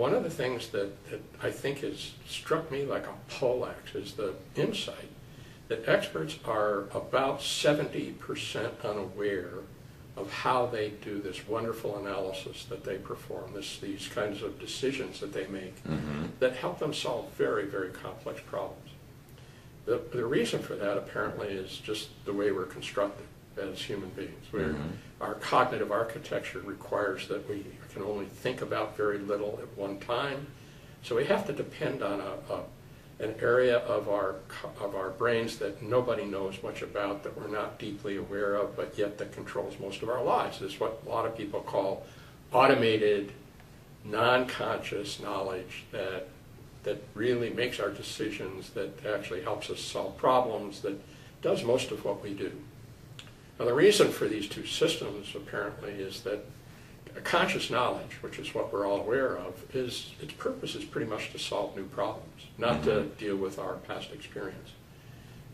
one of the things that, that I think has struck me like a poleaxe is the insight that experts are about 70% unaware of how they do this wonderful analysis that they perform, this, these kinds of decisions that they make Mm-hmm. that help them solve very, very complex problems. The, the reason for that apparently is just the way we're constructed as human beings. We're, Mhm. Our cognitive architecture requires that we can only think about very little at one time. So we have to depend on a, a, an area of our, of our brains that nobody knows much about, that we're not deeply aware of, but yet that controls most of our lives. It's what a lot of people call automated, non-conscious knowledge that, that really makes our decisions, that actually helps us solve problems, that does most of what we do. Now, the reason for these two systems apparently is that conscious knowledge, which is what we're all aware of, is its purpose is pretty much to solve new problems, not to mm-hmm. deal with our past experience.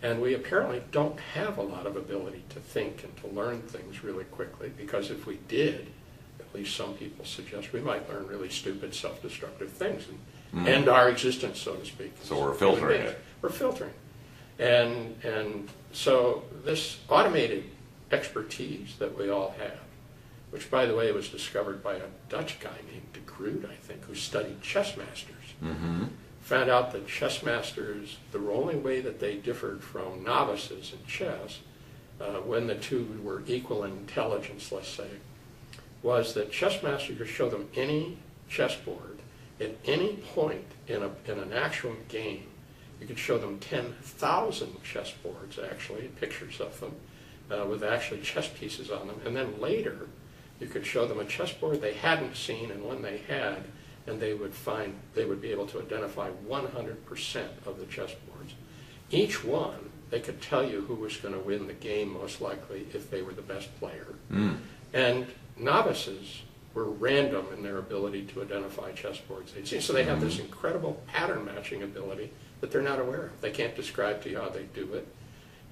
And we apparently don't have a lot of ability to think and to learn things really quickly, because if we did, at least some people suggest we might learn really stupid, self-destructive things and mm-hmm. end our existence, so to speak. So we're filtering it. We're filtering. And, and so this automated expertise that we all have, which by the way was discovered by a Dutch guy named de Groot, I think, who studied chess masters, Mm-hmm. found out that chess masters, the only way that they differed from novices in chess, uh, when the two were equal in intelligence, let's say, was that chess masters could show them any chessboard at any point in, a, in an actual game. You could show them 10,000 chessboards, actually, pictures of them, uh, with actually chess pieces on them. And then later, you could show them a chessboard they hadn't seen and one they had, and they would find, they would be able to identify 100% of the chessboards. Each one, they could tell you who was going to win the game most likely if they were the best player. Mm. And novices were random in their ability to identify chessboards they'd seen. So they have this incredible pattern matching ability that they're not aware of. They can't describe to you how they do it.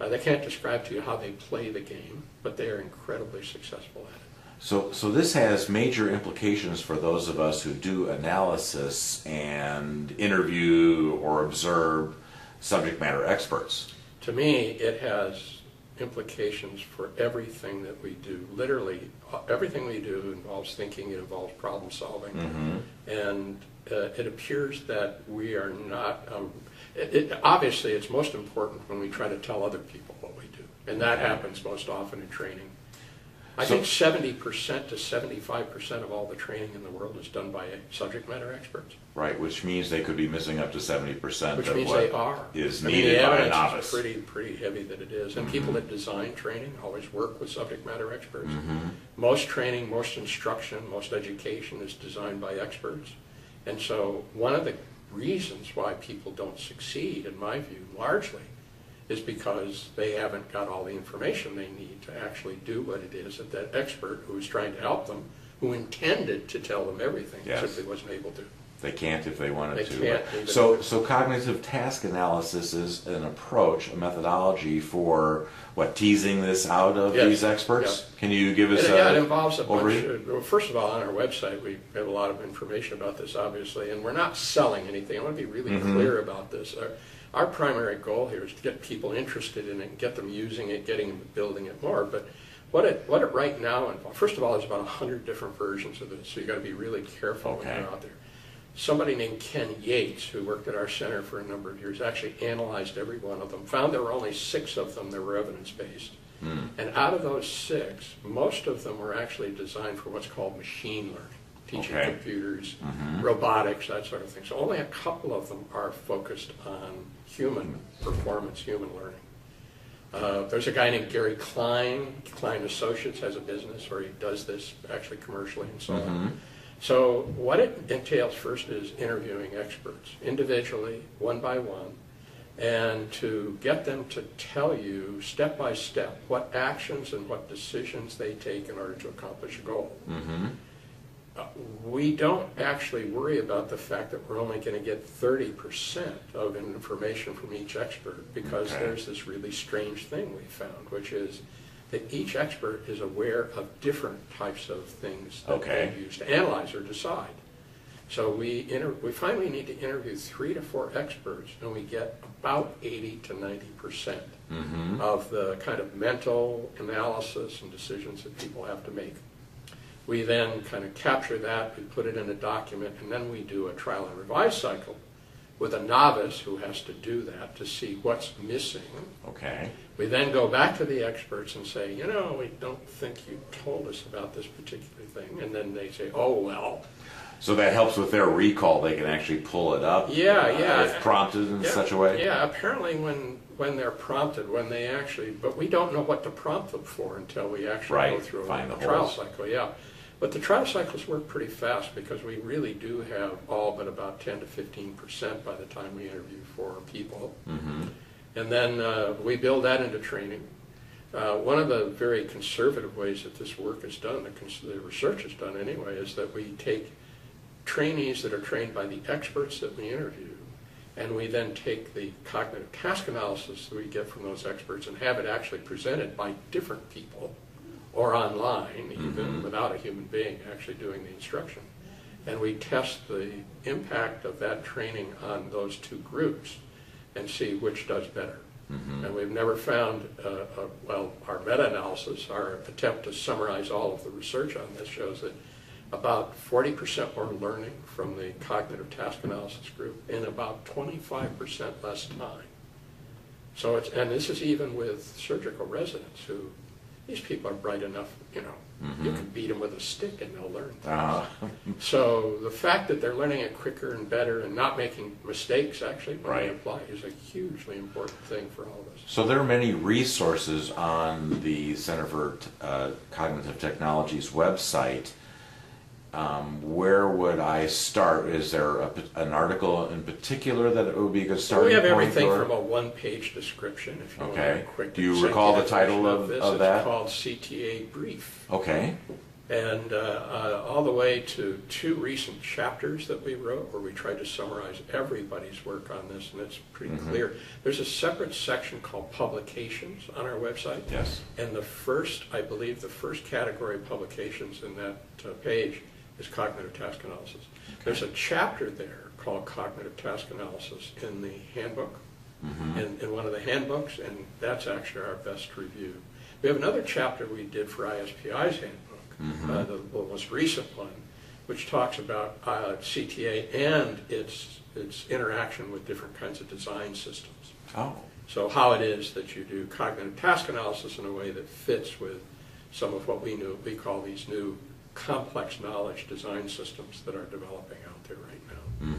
Uh, they can't describe to you how they play the game, but they are incredibly successful at it. So, so this has major implications for those of us who do analysis and interview or observe subject matter experts. To me, it has implications for everything that we do. Literally, uh, everything we do involves thinking, it involves problem solving. Mm-hmm. And uh, it appears that we are not, um, it, it, obviously, it's most important when we try to tell other people what we do. And that happens most often in training. I So- think 70% to 75% of all the training in the world is done by subject matter experts, Right, which means they could be missing up to seventy percent which of means what they are. is I mean, needed the by a evidence novice. is pretty, pretty heavy that it is. And people that design training always work with subject matter experts. Mhm. Most training, most instruction, most education is designed by experts. And so one of the reasons why people don't succeed, in my view, largely, is because they haven't got all the information they need to actually do what it is that that expert who is trying to help them, who intended to tell them everything, Yes. simply wasn't able to. They can't if they wanted They to. can't but- even So, so cognitive task analysis is an approach, a methodology for what teasing this out of Yes, these experts. Can you give us a yeah, it involves a bunch. overview? Of, well, first of all, on our website, we have a lot of information about this, obviously, and we're not selling anything. I want to be really Mhm. clear about this. Our, our primary goal here is to get people interested in it, get them using it, getting them building it more. But what it what it right now involves, first of all, there's about hundred different versions of this, so you've got to be really careful when Okay. you're out there. Somebody named Ken Yates, who worked at our center for a number of years, actually analyzed every one of them, found there were only six of them that were evidence-based. Hmm. And out of those six, most of them were actually designed for what's called machine learning, teaching Okay. computers, Mhm. robotics, that sort of thing. So only a couple of them are focused on human performance, human learning. Uh, there's a guy named Gary Klein. Klein Associates has a business where he does this actually commercially and so Mhm. on. So what it entails first is interviewing experts individually, one by one, and to get them to tell you step by step what actions and what decisions they take in order to accomplish a goal. Mhm. Uh, We don't actually worry about the fact that we're only going to get 30% of information from each expert because Okay. there's this really strange thing we found, which is that each expert is aware of different types of things that Okay. they use to analyze or decide. So we inter, we finally need to interview three to four experts, and we get about eighty to ninety percent Mm-hmm. of the kind of mental analysis and decisions that people have to make. We then kind of capture that, we put it in a document, and then we do a trial and revise cycle with a novice who has to do that to see what's missing. Okay. We then go back to the experts and say, you know, we don't think you told us about this particular thing. And then they say, oh, well, So that helps with their recall. They can actually pull it up. Yeah, uh, yeah. If prompted in Yeah, such a way. Yeah, apparently when, when they're prompted, when they actually, but we don't know what to prompt them for until we actually go Right, through a find the trial holes. cycle, yeah. But the trial cycles work pretty fast because we really do have all but about ten to fifteen percent by the time we interview four people. Mm-hmm. And then uh, we build that into training. Uh, One of the very conservative ways that this work is done, the cons- the research is done anyway, is that we take trainees that are trained by the experts that we interview, and we then take the cognitive task analysis that we get from those experts and have it actually presented by different people or online, even without a human being actually doing the instruction. And we test the impact of that training on those two groups and see which does better. And we've never found, uh, uh, well, our meta-analysis, our attempt to summarize all of the research on this shows that about 40% more learning from the cognitive task analysis group in about 25% less time. So it's, and this is even with surgical residents who, these people are bright enough, you know, you can beat them with a stick and they'll learn things. Uh-huh. So the fact that they're learning it quicker and better and not making mistakes actually when they apply is a hugely important thing for all of us. So there are many resources on the Center for uh, Cognitive Technologies website. Um, where would I start? Is there a, an article in particular that it would be a good starting we have point everything from a one-page description, if you want Okay. a quick Do you recall the title of- this. of that? It's called CTA Brief. Okay. And uh, uh, all the way to two recent chapters that we wrote where we tried to summarize everybody's work on this, and it's pretty Mm-hmm. clear. There's a separate section called publications on our website. Yes. And the first, I believe, the first category of publications in that uh, page is cognitive task analysis. There's a chapter there called cognitive task analysis in the handbook, in, in one of the handbooks, and that's actually our best review. We have another chapter we did for ISPI's handbook, uh, the the most recent one, which talks about uh, CTA and its, its interaction with different kinds of design systems. Oh. So how it is that you do cognitive task analysis in a way that fits with some of what we knew, we call these new complex knowledge design systems that are developing out there right now. Hmm.